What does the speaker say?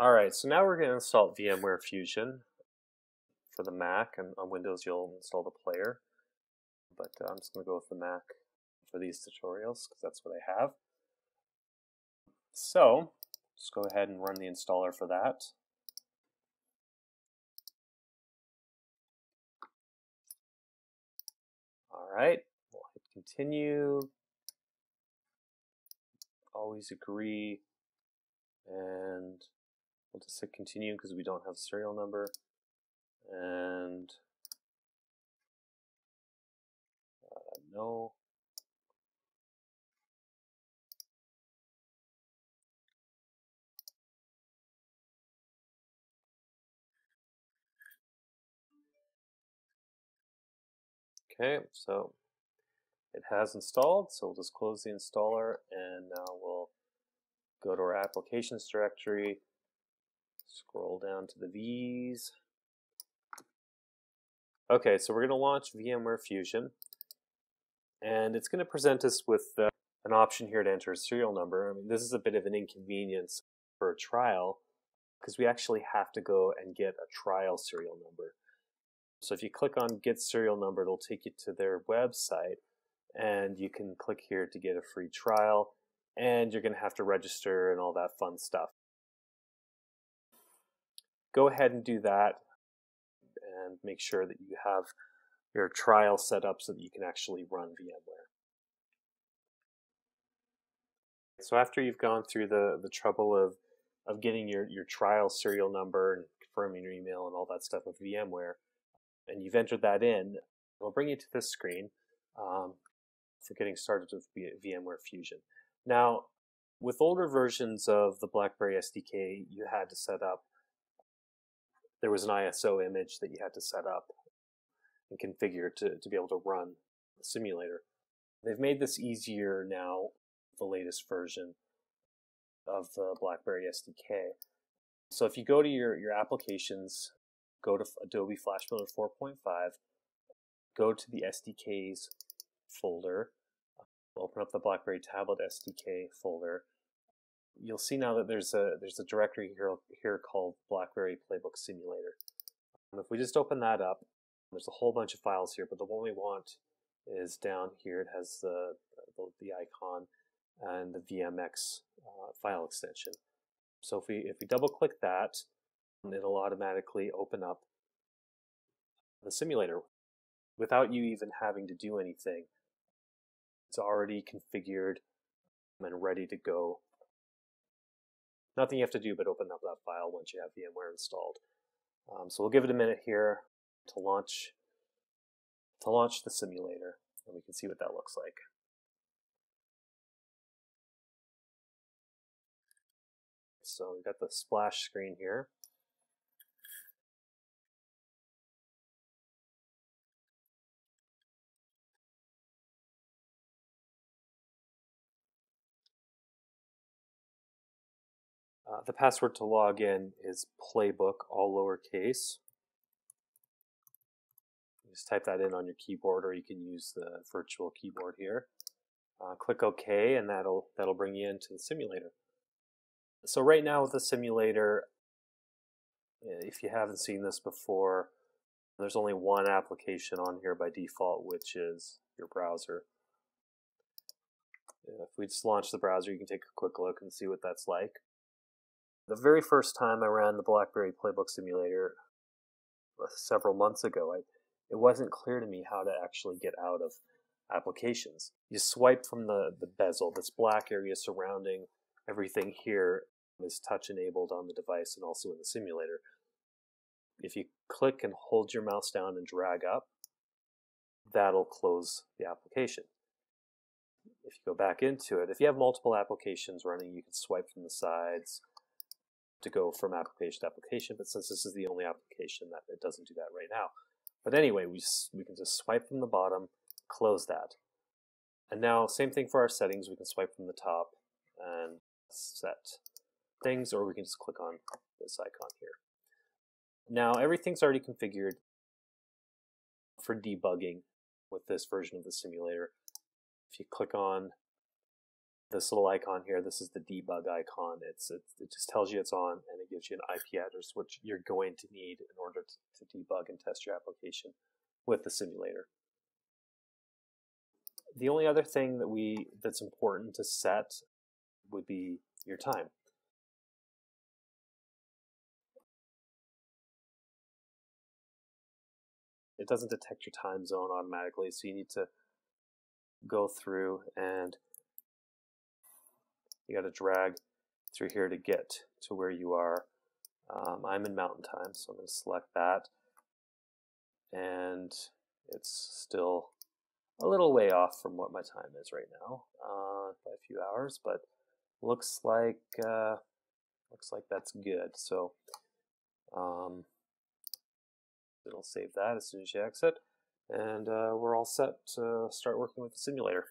All right, so now we're going to install VMware Fusion for the Mac, and on Windows you'll install the player. But uh, I'm just going to go with the Mac for these tutorials because that's what I have. So, just go ahead and run the installer for that. All right, we'll hit continue. Always agree. And we'll just hit continue because we don't have serial number. And uh, no. Okay, so it has installed, so we'll just close the installer and now we'll go to our applications directory, scroll down to the V's. Okay, so we're going to launch VMware Fusion and it's going to present us with uh, an option here to enter a serial number. I mean, this is a bit of an inconvenience for a trial because we actually have to go and get a trial serial number. So if you click on get serial number, it'll take you to their website and you can click here to get a free trial and you're going to have to register and all that fun stuff. Go ahead and do that and make sure that you have your trial set up so that you can actually run VMware. So after you've gone through the, the trouble of, of getting your, your trial serial number and confirming your email and all that stuff with VMware, and you've entered that in, it'll bring you to this screen um, for getting started with VMware Fusion. Now, with older versions of the BlackBerry SDK, you had to set up, there was an ISO image that you had to set up and configure to, to be able to run the simulator. They've made this easier now, the latest version of the BlackBerry SDK. So if you go to your, your applications go to Adobe Flash Builder 4.5, go to the SDKs folder, open up the BlackBerry Tablet SDK folder. You'll see now that there's a there's a directory here here called BlackBerry Playbook Simulator. And if we just open that up, there's a whole bunch of files here, but the one we want is down here. It has the the, the icon and the VMX uh, file extension. So if we if we double click that, it'll automatically open up the simulator without you even having to do anything. It's already configured and ready to go. Nothing you have to do but open up that file once you have VMware installed. Um, so we'll give it a minute here to launch to launch the simulator and we can see what that looks like. So we've got the splash screen here. Uh, the password to log in is playbook, all lowercase. Just type that in on your keyboard, or you can use the virtual keyboard here. Uh, click OK, and that'll that'll bring you into the simulator. So right now with the simulator, if you haven't seen this before, there's only one application on here by default, which is your browser. If we just launch the browser, you can take a quick look and see what that's like. The very first time I ran the BlackBerry Playbook Simulator uh, several months ago, I, it wasn't clear to me how to actually get out of applications. You swipe from the, the bezel, this black area surrounding everything here is touch enabled on the device and also in the simulator. If you click and hold your mouse down and drag up, that'll close the application. If you go back into it, if you have multiple applications running, you can swipe from the sides, to go from application to application, but since this is the only application that it doesn't do that right now. But anyway, we, we can just swipe from the bottom, close that. And now same thing for our settings, we can swipe from the top and set things, or we can just click on this icon here. Now everything's already configured for debugging with this version of the simulator. If you click on this little icon here, this is the debug icon. It's, it, it just tells you it's on and it gives you an IP address, which you're going to need in order to, to debug and test your application with the simulator. The only other thing that we that's important to set would be your time. It doesn't detect your time zone automatically, so you need to go through and you got to drag through here to get to where you are. Um, I'm in mountain time, so I'm going to select that. And it's still a little way off from what my time is right now uh, by a few hours, but looks like uh, looks like that's good. So um, it'll save that as soon as you exit, and uh, we're all set to start working with the simulator.